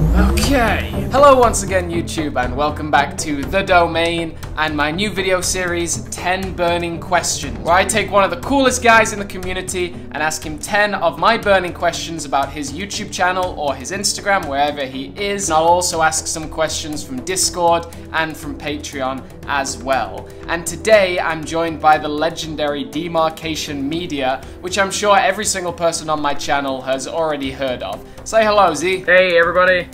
Okay. Hello once again YouTube and welcome back to The Domain and my new video series 10 Burning Questions where I take one of the coolest guys in the community and ask him 10 of my burning questions about his YouTube channel or his Instagram wherever he is. And I'll also ask some questions from Discord and from Patreon as well. And today I'm joined by the legendary Demarcation Media which I'm sure every single person on my channel has already heard of. Say hello Z. Hey everybody.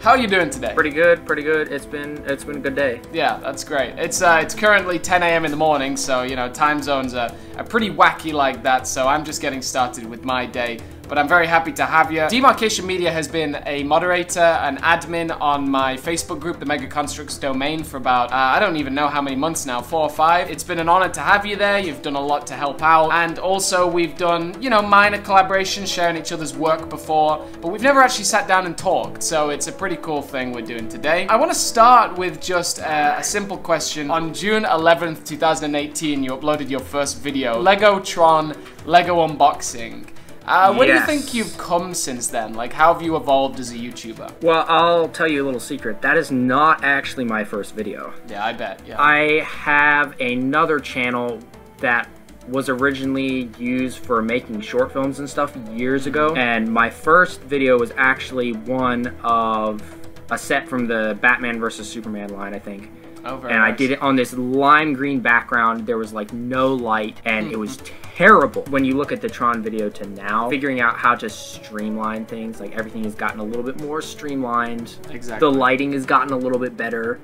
How are you doing today? Pretty good, pretty good. It's been it's been a good day. Yeah, that's great. It's uh, it's currently 10 a.m. in the morning, so you know time zones are, are pretty wacky like that. So I'm just getting started with my day but I'm very happy to have you. Demarcation Media has been a moderator, an admin on my Facebook group, the Mega Construx domain, for about, uh, I don't even know how many months now, four or five. It's been an honor to have you there. You've done a lot to help out. And also we've done, you know, minor collaborations, sharing each other's work before, but we've never actually sat down and talked. So it's a pretty cool thing we're doing today. I want to start with just a, a simple question. On June 11th, 2018, you uploaded your first video, Lego Tron Lego unboxing. Uh, where yes. do you think you've come since then? Like, how have you evolved as a YouTuber? Well, I'll tell you a little secret. That is not actually my first video. Yeah, I bet. Yeah. I have another channel that was originally used for making short films and stuff years ago. And my first video was actually one of a set from the Batman vs. Superman line, I think. Oh, and. I did it on this lime green background. There was like no light, and it was mm-hmm. terrible. When you look at the Tron video to now, figuring out how to streamline things, like everything has gotten a little bit more streamlined. Exactly. The lighting has gotten a little bit better.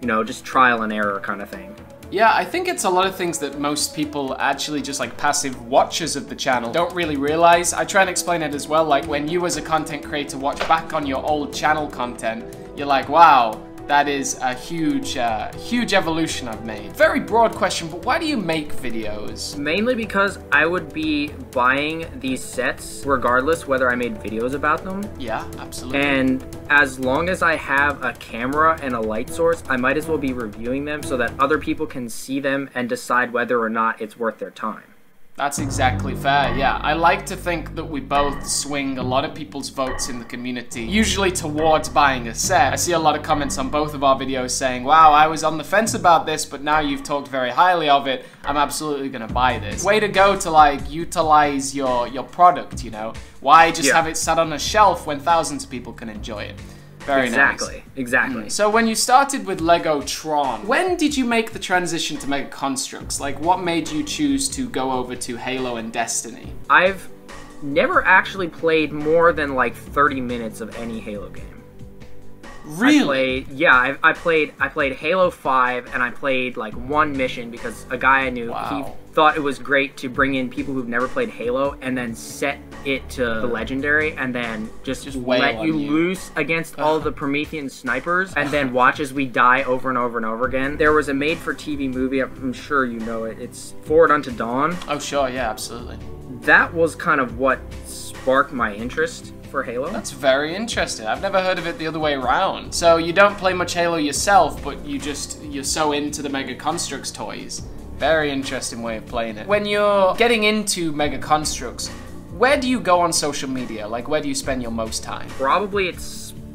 You know, just trial and error kind of thing. Yeah, I think it's a lot of things that most people actually just like passive watchers of the channel don't really realize. I try and explain it as well, like when you as a content creator watch back on your old channel content, you're like, wow, that is a huge, uh, huge evolution I've made. Very broad question, but why do you make videos? Mainly because I would be buying these sets regardless whether I made videos about them. Yeah, absolutely. And as long as I have a camera and a light source, I might as well be reviewing them so that other people can see them and decide whether or not it's worth their time. That's exactly fair, yeah. I like to think that we both swing a lot of people's votes in the community, usually towards buying a set. I see a lot of comments on both of our videos saying, wow, I was on the fence about this, but now you've talked very highly of it. I'm absolutely gonna buy this. Way to go to like utilize your, your product, you know? Why just yeah. have it sat on a shelf when thousands of people can enjoy it? Very exactly, nice. Exactly. Mm. So when you started with Lego Tron, when did you make the transition to Mega Construx? Like what made you choose to go over to Halo and Destiny? I've never actually played more than like 30 minutes of any Halo game. Really? I played, yeah, I, I, played I played Halo 5 and I played like one mission because a guy I knew wow. he thought it was great to bring in people who've never played Halo and then set it to the legendary and then just, just let you, you, loose against Ugh. all the Promethean snipers and then watch as we die over and over and over again. There was a made for TV movie, I'm sure you know it. It's Forward Unto Dawn. Oh sure, yeah, absolutely. That was kind of what sparked my interest for Halo. That's very interesting. I've never heard of it the other way around. So you don't play much Halo yourself, but you just you're so into the Mega Construx toys. Very interesting way of playing it. When you're getting into Mega Construx, where do you go on social media? Like where do you spend your most time? Probably it's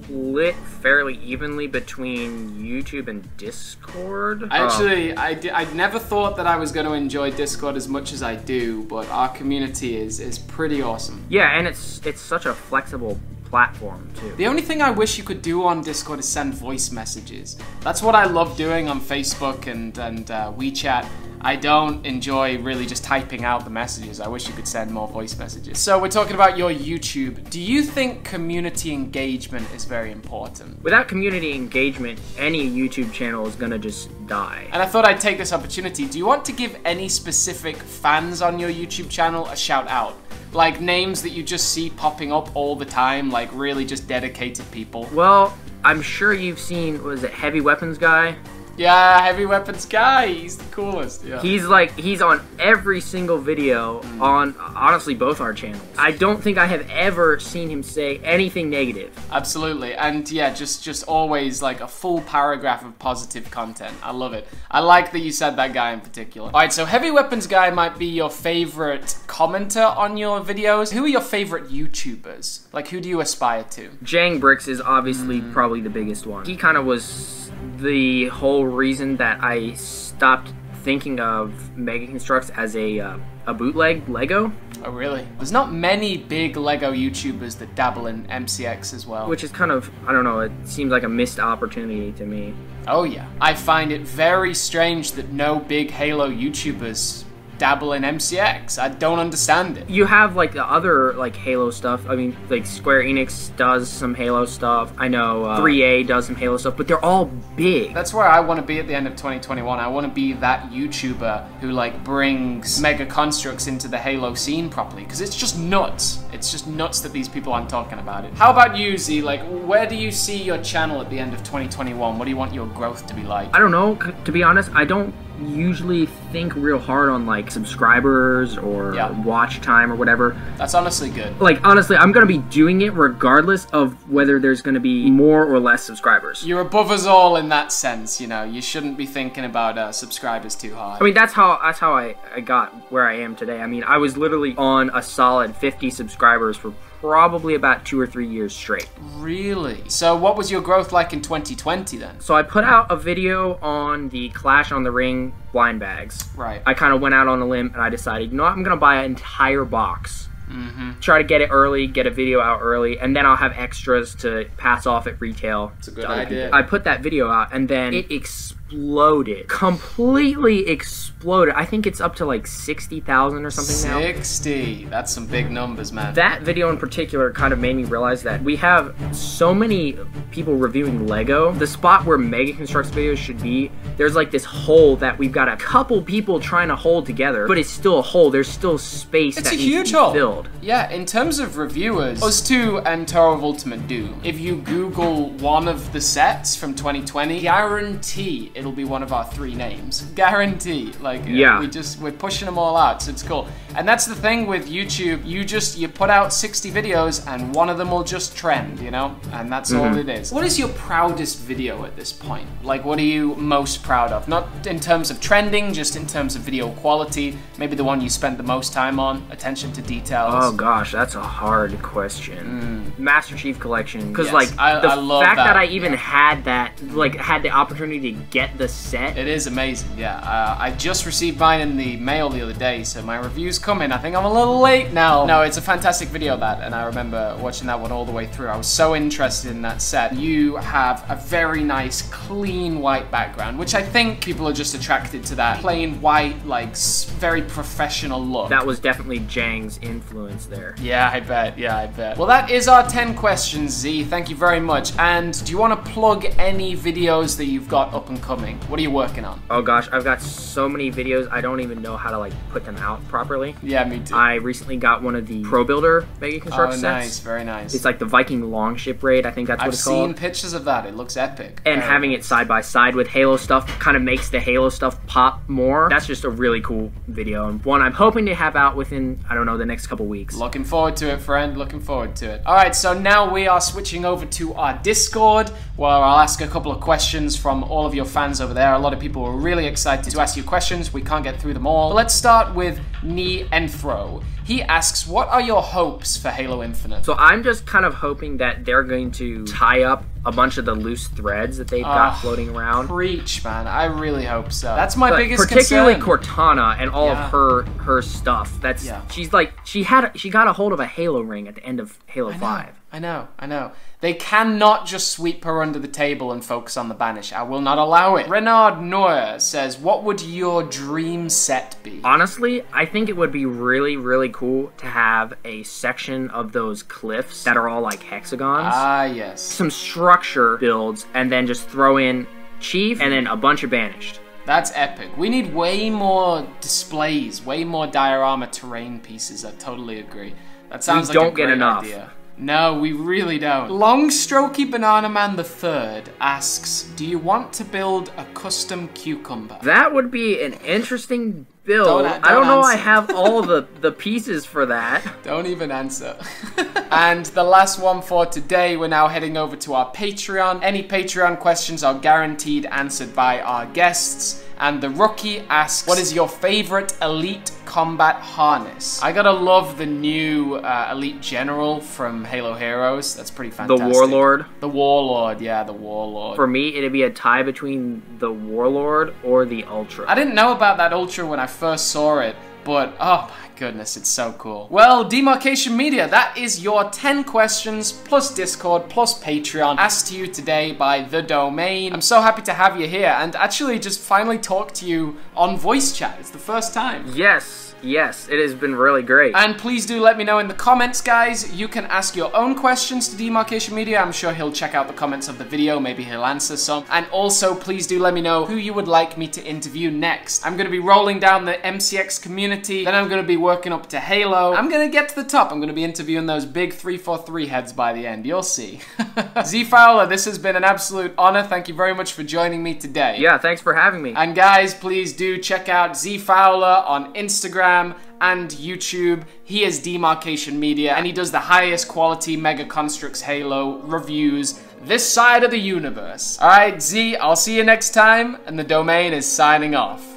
split fairly evenly between YouTube and Discord. Actually, oh. I, d- I never thought that I was going to enjoy Discord as much as I do, but our community is is pretty awesome. Yeah, and it's it's such a flexible platform too. The only thing I wish you could do on Discord is send voice messages. That's what I love doing on Facebook and and uh, WeChat. I don't enjoy really just typing out the messages. I wish you could send more voice messages. So we're talking about your YouTube. Do you think community engagement is very important? Without community engagement, any YouTube channel is gonna just die. And I thought I'd take this opportunity. Do you want to give any specific fans on your YouTube channel a shout out? Like names that you just see popping up all the time, like really just dedicated people? Well, I'm sure you've seen, was it Heavy Weapons Guy? Yeah, heavy weapons guy. He's the coolest. Yeah. He's like he's on every single video mm. on honestly both our channels. I don't think I have ever seen him say anything negative. Absolutely, and yeah, just just always like a full paragraph of positive content. I love it. I like that you said that guy in particular. All right, so heavy weapons guy might be your favorite commenter on your videos. Who are your favorite YouTubers? Like, who do you aspire to? Jang Bricks is obviously mm. probably the biggest one. He kind of was the whole reason that I stopped thinking of Mega Construx as a uh, a bootleg Lego. Oh really? There's not many big Lego YouTubers that dabble in MCX as well. Which is kind of I don't know. It seems like a missed opportunity to me. Oh yeah, I find it very strange that no big Halo YouTubers dabble in MCX. I don't understand it. You have like the other like Halo stuff. I mean, like Square Enix does some Halo stuff. I know uh, 3A does some Halo stuff, but they're all big. That's where I want to be at the end of 2021. I want to be that YouTuber who like brings Mega Construx into the Halo scene properly because it's just nuts. It's just nuts that these people aren't talking about it. How about you, Z? Like, where do you see your channel at the end of 2021? What do you want your growth to be like? I don't know. To be honest, I don't usually think real hard on like subscribers or yeah. watch time or whatever. That's honestly good. Like honestly, I'm gonna be doing it regardless of whether there's gonna be more or less subscribers. You're above us all in that sense, you know. You shouldn't be thinking about uh, subscribers too hard. I mean, that's how that's how I, I got where I am today. I mean, I was literally on a solid 50 subscribers for probably about two or three years straight. Really? So what was your growth like in 2020 then? So I put out a video on the Clash on the Ring blind bags. Right. I kind of went out on a limb and I decided, you know what, I'm going to buy an entire box. Mm-hmm. Try to get it early, get a video out early, and then I'll have extras to pass off at retail. It's a good idea. I put that video out, and then it exploded. Completely exploded. I think it's up to like 60,000 or something 60. now. 60. That's some big numbers, man. That video in particular kind of made me realize that we have so many people reviewing Lego. The spot where Mega Construx videos should be, there's like this hole that we've got a couple people trying to hold together, but it's still a hole. There's still space it's that a huge hole. filled. Yeah, in terms of reviewers, us two and Tower of Ultimate Doom, if you Google one of the sets from 2020, guarantee it'll be one of our three names. Guarantee. Like, uh, yeah. we just, we're pushing them all out, so it's cool. And that's the thing with YouTube, you just, you put out 60 videos and one of them will just trend, you know? And that's mm -hmm. all mm-hmm. it is. What is your proudest video at this point? Like, what are you most proud of? Not in terms of trending, just in terms of video quality. Maybe the one you spent the most time on, attention to details. Oh gosh, that's a hard question. Mm. Master Chief Collection. Because, yes, like, I, the I fact that. that. I even yeah. had that, like, had the opportunity to get the set. It is amazing, yeah. Uh, I just received mine in the mail the other day, so my review's coming. I think I'm a little late now. No, it's a fantastic video, that, and I remember watching that one all the way through. I was so interested in that set. You have a very nice, clean white background, which I think people are just attracted to that plain white, like, very professional look. That was definitely Jang's influence there. Yeah, I bet. Yeah, I bet. Well, that is our 10 questions, Z. Thank you very much. And do you want to plug any videos that you've got up and coming? What are you working on? Oh gosh, I've got so many videos, I don't even know how to like put them out properly. Yeah, me too. I recently got one of the Pro Builder Mega Construx oh, sets. nice, very nice. It's like the Viking Longship raid, I think that's what I've it's called. I've seen pictures of that, it looks epic. And having it side by side with Halo stuff kind of makes the Halo stuff pop more. That's just a really cool video, and one I'm hoping to have out within, I don't know, the next couple weeks. Looking forward to it, friend, looking forward to it. Alright, so now we are switching over to our Discord, where I'll ask a couple of questions from all of your fans over there. A lot of people are really excited to ask you questions. We can't get through them all. But let's start with Ni Enthro. He asks, what are your hopes for Halo Infinite? So I'm just kind of hoping that they're going to tie up a bunch of the loose threads that they've got uh, floating around. Preach, man. I really hope so. That's my but biggest particularly concern. Cortana and all yeah. of her her stuff. That's yeah. she's like she had she got a hold of a Halo ring at the end of Halo I 5. I know, I know. They cannot just sweep her under the table and focus on the banish. I will not allow it. Renard Noir says, what would your dream set be? Honestly, I think it would be really, really cool to have a section of those cliffs that are all like hexagons. Ah, yes. Some structure builds, and then just throw in Chief and then a bunch of banished. That's epic. We need way more displays, way more diorama terrain pieces. I totally agree. That sounds we like don't get enough. Idea. No, we really don't. Long Strokey Banana Man the Third asks, do you want to build a custom cucumber? That would be an interesting build. Don't- I don't don't know I have all the, the pieces for that. Don't even answer. and the last one for today, we're now heading over to our Patreon. Any Patreon questions are guaranteed answered by our guests. And the rookie asks, what is your favorite elite combat harness? I gotta love the new uh, elite general from Halo Heroes. That's pretty fantastic. The. Warlord. The Warlord, yeah, the Warlord. For me, it'd be a tie between the Warlord or the Ultra. I didn't know about that Ultra when I first saw it, but oh my goodness, it's so cool. Well, Demarcation Media, that is your 10 questions plus Discord plus Patreon asked to you today by The Domain. I'm so happy to have you here and actually just finally talk to you on voice chat. It's the first time. Yes, yes, it has been really great. And please do let me know in the comments, guys. You can ask your own questions to Demarcation Media. I'm sure he'll check out the comments of the video. Maybe he'll answer some. And also, please do let me know who you would like me to interview next. I'm going to be rolling down the MCX community. Then I'm going to be working up to Halo. I'm going to get to the top. I'm going to be interviewing those big 343 heads by the end. You'll see. Z Fowler, this has been an absolute honor. Thank you very much for joining me today. yeah, thanks for having me. And guys, please do check out Z Fowler on Instagram and YouTube. He is Demarcation Media and he does the highest quality Mega Construx Halo reviews this side of the universe. Alright, Z, I'll see you next time, and the domain is signing off.